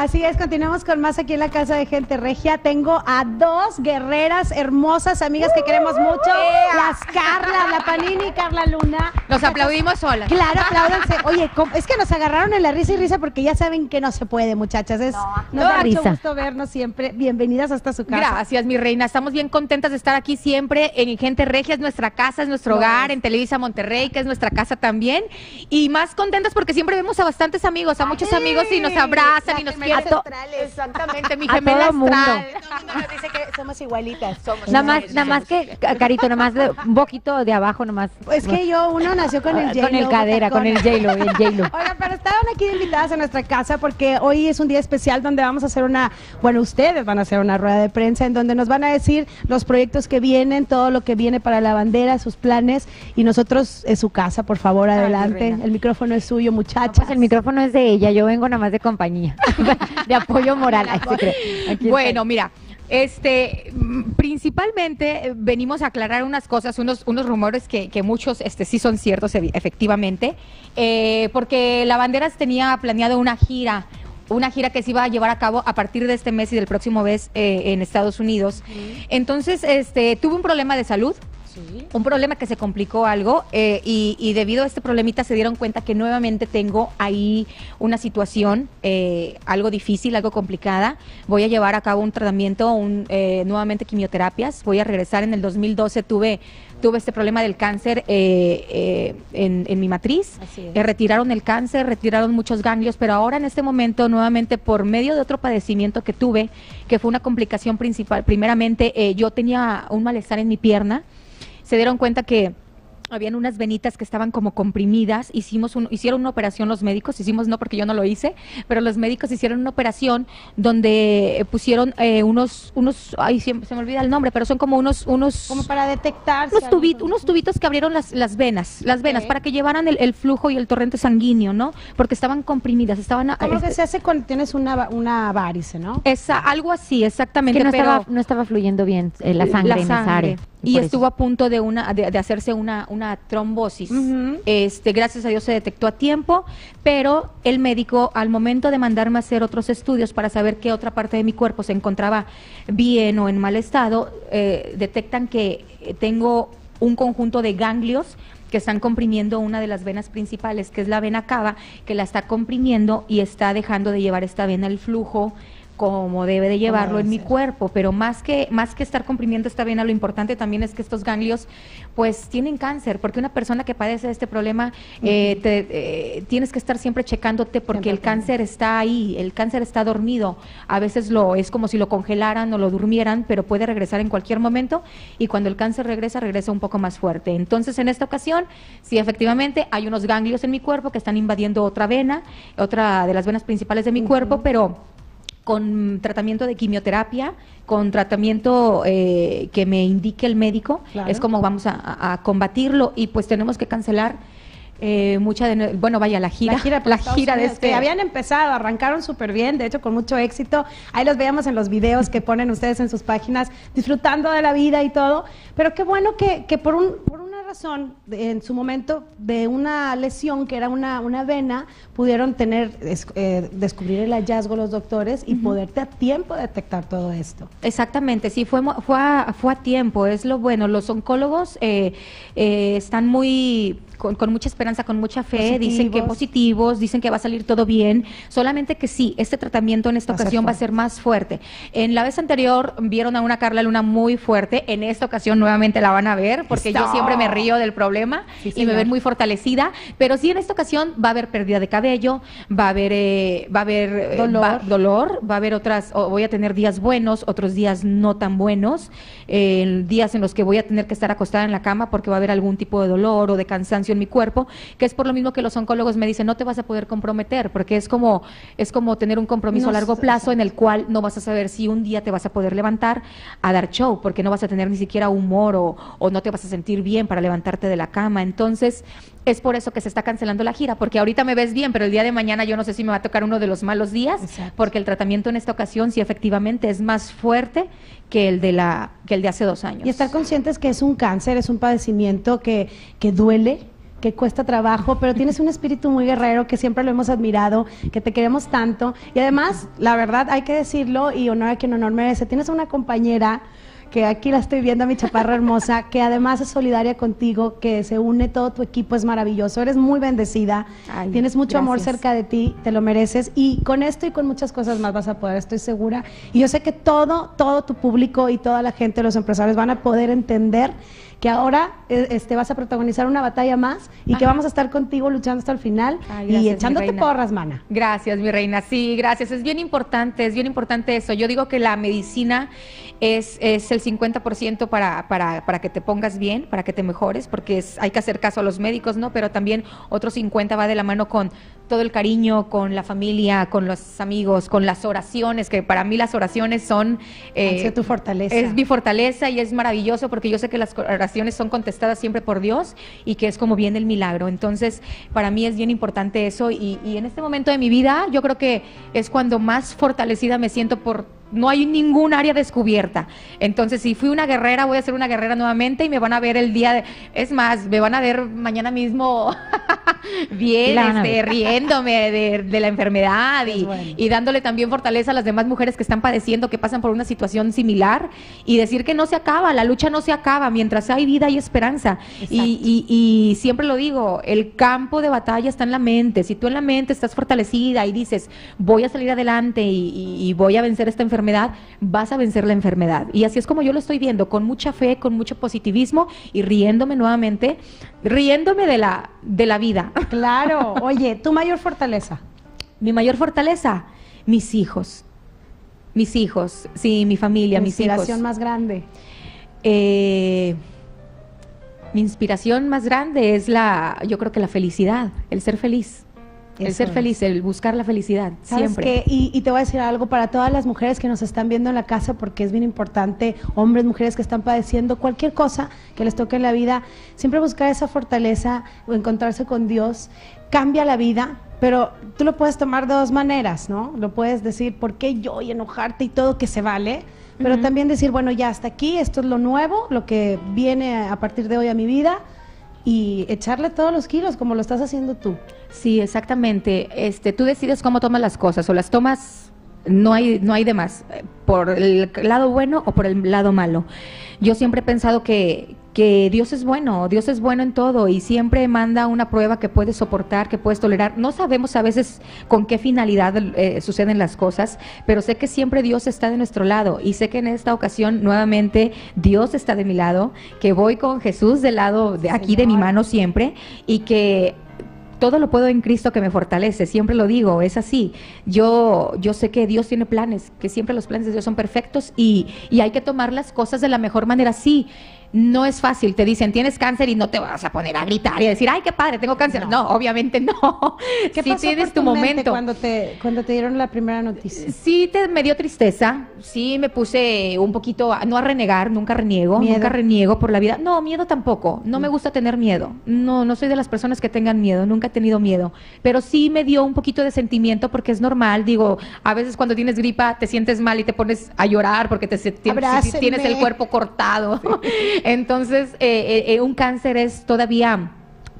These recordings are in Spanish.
Así es, continuamos con más aquí en la casa de Gente Regia. Tengo a dos guerreras hermosas, amigas que queremos mucho. Las Carla, la Panini y Carla Luna. Nos aplaudimos solas. Claro, apláudanse. Oye, ¿cómo? es que nos agarraron en la risa y risa porque ya saben que no se puede, muchachas. Es, nos da mucho risa. gusto vernos siempre. Bienvenidas hasta su casa. Gracias, mi reina. Estamos bien contentas de estar aquí siempre en Gente Regia. Es nuestra casa, es nuestro hogar, en Televisa Monterrey, que es nuestra casa también. Y más contentas porque siempre vemos a bastantes amigos, a muchos amigos y nos abrazan y nos quieren. Exactamente, mi A gemela todo mundo. astral. Todo el mundo nos dice que somos igualitas. Somos Nada más, nada más que, Carito, nada más de- un poquito de abajo, nomás. Es que yo, uno nació con el Ah, Con el J-Lo, cadera, con el. J-Lo, el J-Lo. Oigan, pero estaban aquí invitadas a nuestra casa porque hoy es un día especial donde vamos a hacer una, bueno, ustedes van a hacer una rueda de prensa en donde nos van a decir los proyectos que vienen, todo lo que viene para la bandera, sus planes y nosotros es su casa, por favor, adelante. el micrófono es suyo, muchachas. Pues el micrófono es de ella, yo vengo nada más de compañía, de apoyo moral. Bueno, mira, este, principalmente eh, venimos a aclarar unas cosas, unos, unos rumores que, que muchos este, sí son ciertos, efectivamente, eh, porque la Banderas tenía planeado una gira una gira que se iba a llevar a cabo a partir de este mes y del próximo mes eh, en Estados Unidos. Entonces, este, tuve un problema de salud, un problema que se complicó algo eh, y, y debido a este problemita se dieron cuenta que nuevamente tengo ahí una situación eh, algo difícil, algo complicada. Voy a llevar a cabo un tratamiento, un, eh, nuevamente quimioterapias. Voy a regresar en el 2012 tuve tuve este problema del cáncer eh, eh, en, en mi matriz. Eh, retiraron el cáncer, retiraron muchos ganglios, pero ahora en este momento nuevamente por medio de otro padecimiento que tuve, que fue una complicación principal, primeramente eh, yo tenía un malestar en mi pierna se dieron cuenta que habían unas venitas que estaban como comprimidas, hicimos un- hicieron una operación los médicos, hicimos no porque yo no lo hice, pero los médicos hicieron una operación donde eh, pusieron eh, unos, unos, ay, se, se me olvida el nombre, pero son como unos, unos, Como para detectar. unos, tubi- unos tubitos que abrieron las, las venas, las venas, para que llevaran el, el flujo y el torrente sanguíneo, ¿no? Porque estaban comprimidas, estaban... Como lo este, que se hace cuando tienes una, una varice, ¿no? esa, algo así, exactamente, que no pero... estaba, no estaba fluyendo bien eh, la sangre en esa área. Y estuvo eso. a punto de una de, de hacerse una, una trombosis. Ujú. Este, gracias a Dios se detectó a tiempo, pero el médico al momento de mandarme a hacer otros estudios para saber qué otra parte de mi cuerpo se encontraba bien o en mal estado, eh, detectan que tengo un conjunto de ganglios que están comprimiendo una de las venas principales, que es la vena cava, que la está comprimiendo y está dejando de llevar esta vena el flujo como debe de llevarlo en mi cuerpo, pero más que más que estar comprimiendo esta vena, lo importante también es que estos ganglios pues tienen cáncer, porque una persona que padece de este problema eh, te- eh, tienes que estar siempre checándote porque Siempre el cáncer está ahí, el cáncer está dormido, a veces lo es como si lo congelaran o lo durmieran, pero puede regresar en cualquier momento y cuando el cáncer regresa regresa un poco más fuerte. Entonces en esta ocasión sí efectivamente hay unos ganglios en mi cuerpo que están invadiendo otra vena, otra de las venas principales de mi cuerpo, pero con tratamiento de quimioterapia, con tratamiento eh, que me indique el médico, Claro. es como vamos a, combatirlo y pues tenemos que cancelar eh, mucha de, bueno, vaya, la gira, la gira, la gira de este... que habían empezado, arrancaron súper bien, de hecho con mucho éxito. Ahí los veíamos en los videos que ponen ustedes en sus páginas, disfrutando de la vida y todo. Pero qué bueno que, que por, un, por razón, en su momento, de una lesión que era una, una vena, pudieron tener, eh, descubrir el hallazgo los doctores y poderte a tiempo detectar todo esto. Exactamente, sí, fue, fue, a, fue a tiempo, es lo bueno. Los oncólogos eh, eh, están muy con, con mucha esperanza, con mucha fe, dicen que Positivos. dicen que va a salir todo bien, solamente que sí, este tratamiento en esta Va ocasión va a ser más fuerte. En la vez anterior vieron a una Carla Luna muy fuerte, en esta ocasión nuevamente la van a ver, porque yo siempre me río del problema Sí, y me ven muy fortalecida, pero sí en esta ocasión va a haber pérdida de cabello, va a haber, eh, va a haber eh, Dolor. va- dolor, va a haber otras, o voy a tener días buenos, otros días no tan buenos, eh, días en los que voy a tener que estar acostada en la cama porque va a haber algún tipo de dolor o de cansancio en mi cuerpo, que es por lo mismo que los oncólogos me dicen, no te vas a poder comprometer, porque es como, es como tener un compromiso No a largo plazo en el cual no vas a saber si un día te vas a poder levantar a dar show, porque no vas a tener ni siquiera humor o, o no te vas a sentir bien para levantarte de la cama. Entonces, es por eso que se está cancelando la gira, porque ahorita me ves bien, pero el día de mañana yo no sé si me va a tocar uno de los malos días, Exacto. porque el tratamiento en esta ocasión sí efectivamente es más fuerte que el de la que el de hace dos años. Y estar conscientes que es un cáncer, es un padecimiento que, que duele, que cuesta trabajo, pero tienes un espíritu muy guerrero que siempre lo hemos admirado, que te queremos tanto. Y además, la verdad, hay que decirlo y honor a quien honor merece, tienes una compañera que aquí la estoy viendo a mi chaparra hermosa, que además es solidaria contigo, que se une todo tu equipo, es maravilloso, eres muy bendecida, tienes mucho amor cerca de ti, te lo mereces y con esto y con muchas cosas más vas a poder, estoy segura. Y yo sé que todo, todo tu público y toda la gente, los empresarios van a poder entender que ahora eh, este, vas a protagonizar una batalla más y que vamos a estar contigo luchando hasta el final y echándote porras, mana. Gracias, mi reina. Sí, gracias. Es bien importante, es bien importante eso. Yo digo que la medicina es, es el 50% para, para, para que te pongas bien, para que te mejores, porque es, hay que hacer caso a los médicos, ¿no? Pero también otro 50 va de la mano con todo el cariño con la familia, con los amigos, con las oraciones, que para mí las oraciones son... Eh, tu fortaleza. Es mi fortaleza y es maravilloso porque yo sé que las oraciones son contestadas siempre por Dios y que es como viene el milagro. Entonces, para mí es bien importante eso y, y en este momento de mi vida yo creo que es cuando más fortalecida me siento por no hay ningún área descubierta. Entonces, si fui una guerrera, voy a ser una guerrera nuevamente y me van a ver el día de... Es más, me van a ver mañana mismo bien, este, riéndome de, la enfermedad y, dándole también fortaleza a las demás mujeres que están padeciendo, que pasan por una situación similar y decir que no se acaba, la lucha no se acaba, mientras hay vida y esperanza. Y, siempre lo digo, el campo de batalla está en la mente. Si tú en la mente estás fortalecida y dices, voy a salir adelante y voy a vencer esta enfermedad, enfermedad, vas a vencer la enfermedad. Y así es como yo lo estoy viendo, con mucha fe, con mucho positivismo y riéndome nuevamente, riéndome de la, de la vida. Claro. Oye, ¿tu mayor fortaleza? Mi mayor fortaleza, mis hijos. Mis hijos, sí, mi familia, mis hijos. Mi inspiración más grande. Eh, mi inspiración más grande es la, yo creo que la felicidad, el ser feliz el ser feliz, el buscar la felicidad, siempre. Y, y, te voy a decir algo para todas las mujeres que nos están viendo en la casa, porque es bien importante, hombres, mujeres que están padeciendo cualquier cosa que les toque en la vida, siempre buscar esa fortaleza o encontrarse con Dios, cambia la vida, pero tú lo puedes tomar de dos maneras, ¿no? Lo puedes decir, ¿por qué yo? y enojarte y todo que se vale, pero también decir, bueno, ya hasta aquí, esto es lo nuevo, lo que viene a partir de hoy a mi vida y echarle todos los kilos como lo estás haciendo tú. Sí, exactamente. Este, tú decides cómo tomas las cosas o las tomas no hay no hay de más, eh, por el lado bueno o por el lado malo. Yo siempre he pensado que, que Dios es bueno, Dios es bueno en todo y siempre manda una prueba que puedes soportar, que puedes tolerar. No sabemos a veces con qué finalidad eh, suceden las cosas, pero sé que siempre Dios está de nuestro lado y sé que en esta ocasión nuevamente Dios está de mi lado, que voy con Jesús del lado de aquí de mi mano siempre y que todo lo puedo en Cristo que me fortalece, siempre lo digo, es así. Yo, yo sé que Dios tiene planes, que siempre los planes de Dios son perfectos y, y hay que tomar las cosas de la mejor manera. Sí, no es fácil. Te dicen, tienes cáncer y no te vas a poner a gritar y a decir, ay, qué padre, tengo cáncer. No, obviamente no. ¿Qué sí tienes tu, momento. Cuando te, cuando te dieron la primera noticia? Sí, te, me dio tristeza. Sí, me puse un poquito, no a renegar, nunca reniego, nunca reniego por la vida. No, miedo tampoco. No me mm. gusta tener miedo. No, no soy de las personas que tengan miedo, nunca he tenido miedo. Pero sí me dio un poquito de sentimiento porque es normal. Digo, a veces cuando tienes gripa te sientes mal y te pones a llorar porque te, tienes el cuerpo cortado. Entonces, eh, eh, eh, un cáncer es todavía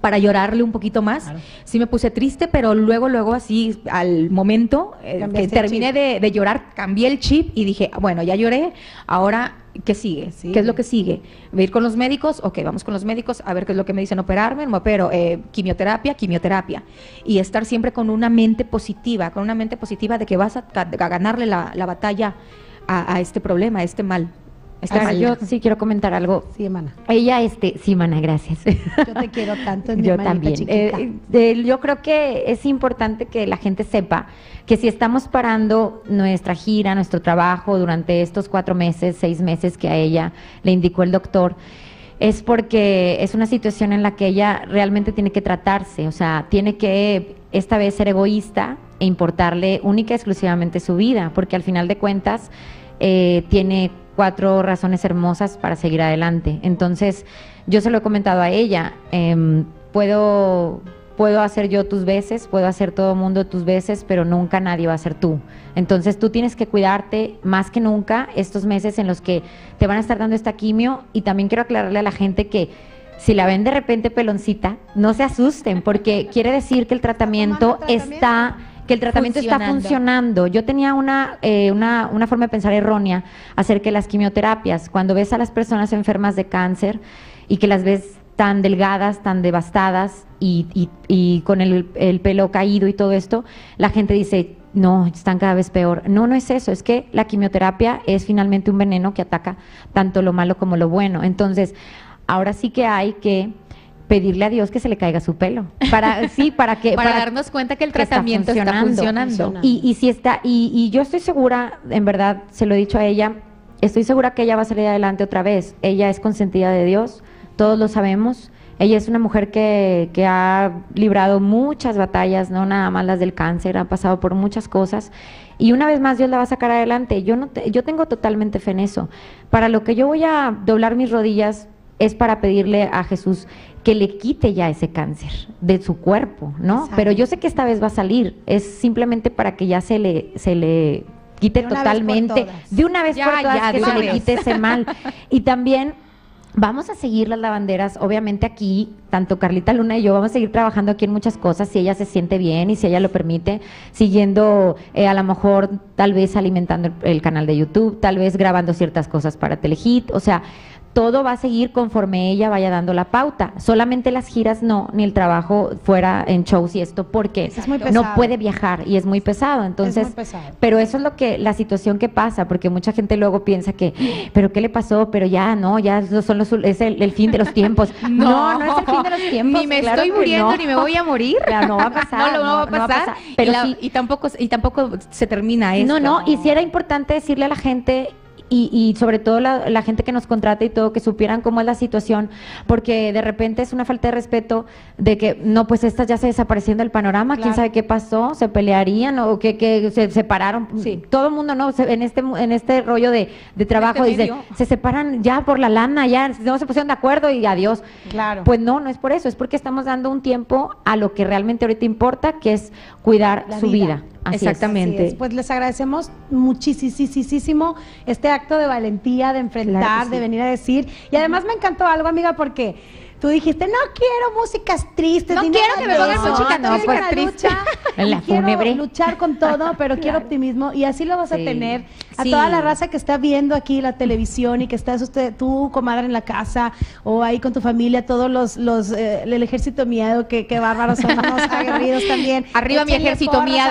para llorarle un poquito más. Sí me puse triste, pero luego, luego así, al momento que terminé de, llorar, cambié el chip y dije, bueno, ya lloré, ahora, ¿qué sigue? ¿Qué es lo que sigue? ¿Voy a ir con los médicos? Ok, vamos con los médicos a ver qué es lo que me dicen, operarme, me opero, quimioterapia, quimioterapia. Y estar siempre con una mente positiva, con una mente positiva de que vas a, ganarle la, batalla a este problema, a este mal. Yo sí quiero comentar algo. Sí, hermana. Ella, este, sí, mana, gracias. Yo te quiero tanto, en Yo también. Eh, yo creo que es importante que la gente sepa que si estamos parando nuestra gira, nuestro trabajo durante estos cuatro meses, seis meses que a ella le indicó el doctor, es porque es una situación en la que ella realmente tiene que tratarse, o sea, tiene que esta vez ser egoísta e importarle única y exclusivamente su vida, porque al final de cuentas eh, tiene cuatro razones hermosas para seguir adelante. Entonces, yo se lo he comentado a ella, em, puedo, puedo hacer yo tus veces, puedo hacer todo el mundo tus veces, pero nunca nadie va a ser tú. Entonces, tú tienes que cuidarte más que nunca estos meses en los que te van a estar dando esta quimio y también quiero aclararle a la gente que si la ven de repente peloncita, no se asusten, porque quiere decir que el tratamiento. está que el tratamiento está Funcionando. funcionando. Yo tenía una, eh, una, una forma de pensar errónea acerca de las quimioterapias. Cuando ves a las personas enfermas de cáncer y que las ves tan delgadas, tan devastadas y, y- y con el, el pelo caído y todo esto, la gente dice, no, están cada vez peor. No, no es eso, es que la quimioterapia es finalmente un veneno que ataca tanto lo malo como lo bueno. Entonces, ahora sí que hay que pedirle a Dios que se le caiga su pelo. Para, sí, para que... para, darnos cuenta que el que está tratamiento está funcionando. Funciona. y, y si está, y, y yo estoy segura, en verdad, se lo he dicho a ella, estoy segura que ella va a salir adelante otra vez. Ella es consentida de Dios, todos lo sabemos. Ella es una mujer que, que ha librado muchas batallas, no nada más las del cáncer, ha pasado por muchas cosas. Y una vez más Dios la va a sacar adelante. Yo, no te- yo tengo totalmente fe en eso. Para lo que yo voy a doblar mis rodillas es para pedirle a Jesús que le quite ya ese cáncer de su cuerpo, ¿no? Exacto. Pero yo sé que esta vez va a salir, es simplemente para que ya se le, se le quite De una vez por totalmente, todas. de una vez Ya, por todas ya, que se le quite ese mal. Y también vamos a seguir las lavanderas, obviamente aquí, tanto Carlita Luna y yo vamos a seguir trabajando aquí en muchas cosas, si ella se siente bien y si ella lo permite, siguiendo eh, a lo mejor tal vez alimentando el, el canal de YouTube, tal vez grabando ciertas cosas para Telehit, o sea, todo va a seguir conforme ella vaya dando la pauta. Solamente las giras no, ni el trabajo fuera en shows y esto, porque Es muy no puede viajar y es muy pesado. Entonces, muy pesado. pero eso es lo que la situación que pasa, porque mucha gente luego piensa que, pero qué le pasó, pero ya no, ya son los, es el, el fin de los tiempos. No, no, es el fin de los tiempos. Ni me claro estoy muriendo, no. ni me voy a morir. Claro, no va a pasar, No, lo- no va a va pasar. Pero y, la- sí- y tampoco, y tampoco se termina esto. No, no, y sí era importante decirle a la gente y, y sobre todo la, la gente que nos contrata y todo, que supieran cómo es la situación, porque de repente es una falta de respeto de que, no, pues estas ya se desaparecieron del panorama, quién sabe qué pasó, se pelearían o que, que se separaron. Sí. Todo el mundo, ¿no? Se- En este, en este rollo de, de trabajo, este dice, se separan ya por la lana, ya no se pusieron de acuerdo y adiós. Claro. Pues no, no es por eso, es porque estamos dando un tiempo a lo que realmente ahorita importa, que es cuidar La su vida. vida. Así es. Exactamente. Así es. Pues les agradecemos muchísimo este acto de valentía, de enfrentar, Claro que sí. de venir a decir. Y además me encantó algo, amiga, porque tú dijiste, no quiero músicas tristes. No ni quiero que me pongan eso. música No, la triste. lucha, En la y quiero fúnebre. luchar con todo, pero quiero optimismo. Y así lo vas a tener. A Sí. toda la raza que está viendo aquí la televisión y que estás usted, tú, comadre, en la casa o ahí con tu familia, todos los, los eh, el ejército miedo, que, que bárbaros son aguerridos también. Arriba mi ejército miedo.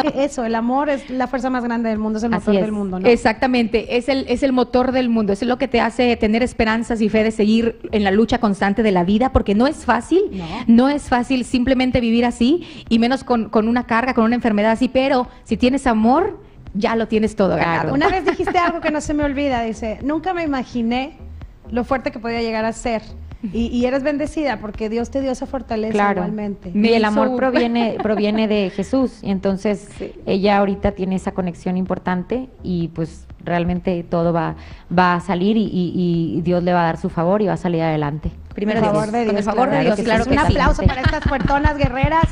eso, el amor es la fuerza más grande del mundo, es el motor es. del mundo, ¿no? Exactamente, es el, es el motor del mundo, es lo que te hace tener esperanzas y fe de seguir en la lucha constante de la vida, porque no es fácil, No. es fácil simplemente vivir así, y menos con, con una carga, con una enfermedad así, pero si tienes amor, ya lo tienes todo ganado. Una vez dijiste algo que no se me olvida, dice, nunca me imaginé lo fuerte que podía llegar a ser. Y, y eres bendecida porque Dios te dio esa fortaleza Claro. igualmente. Me Y el amor un- proviene, proviene de Jesús. Y entonces Sí. ella ahorita tiene esa conexión importante y pues realmente todo va, va a salir y, y- y Dios le va a dar su favor y va a salir adelante. Primero Dios, favor de con Dios, el favor de claro Dios, que claro un que sí. aplauso para estas puertonas guerreras.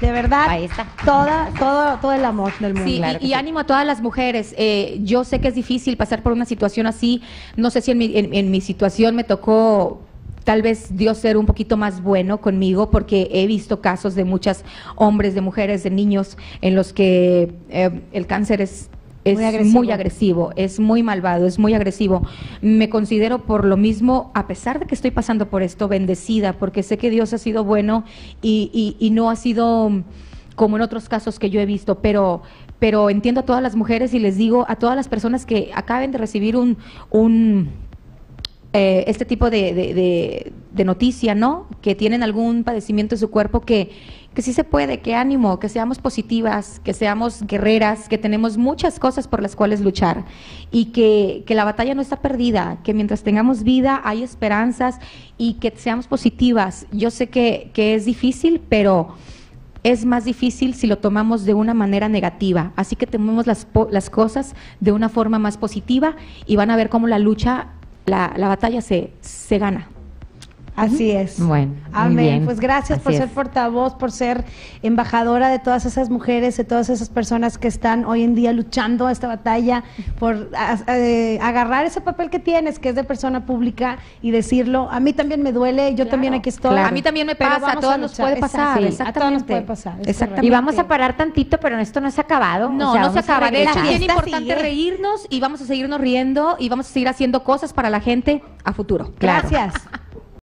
De verdad, Ahí está. toda, todo, todo el amor del mundo. Sí, y- Claro que y, sí. ánimo a todas las mujeres. Eh, yo sé que es difícil pasar por una situación así. No sé si en mi, en, en mi situación me tocó tal vez Dios ser un poquito más bueno conmigo porque he visto casos de muchos hombres, de mujeres, de niños en los que eh, el cáncer es... Es Muy muy agresivo. agresivo. es muy malvado, es muy agresivo. Me considero por lo mismo, a pesar de que estoy pasando por esto, bendecida, porque sé que Dios ha sido bueno y, y- y no ha sido como en otros casos que yo he visto, pero, pero entiendo a todas las mujeres y les digo a todas las personas que acaben de recibir un, un eh, este tipo de, de- noticia, ¿no? Que tienen algún padecimiento en su cuerpo, que, que sí se puede, que ánimo, que seamos positivas, que seamos guerreras, que tenemos muchas cosas por las cuales luchar y que, que la batalla no está perdida, que mientras tengamos vida hay esperanzas y que seamos positivas. Yo sé que, que es difícil, pero es más difícil si lo tomamos de una manera negativa. Así que tomemos las, las cosas de una forma más positiva y van a ver cómo la lucha, la, la batalla se, se gana. Así es. Bueno, Amén. bien. Pues gracias por ser es. portavoz, por ser embajadora de todas esas mujeres, de todas esas personas que están hoy en día luchando esta batalla, por eh, agarrar ese papel que tienes, que es de persona pública, y decirlo. A mí también me duele, yo también aquí estoy. claro. A mí también me Pero pasa, vamos a todas a nos puede pasar. A nos exactamente. puede pasar, Exactamente. Y vamos a parar tantito, pero esto no se ha acabado. No, o sea, no se acaba. De hecho, es bien importante sigue. reírnos y vamos a seguirnos riendo y vamos a seguir haciendo cosas para la gente a futuro. Claro. Gracias.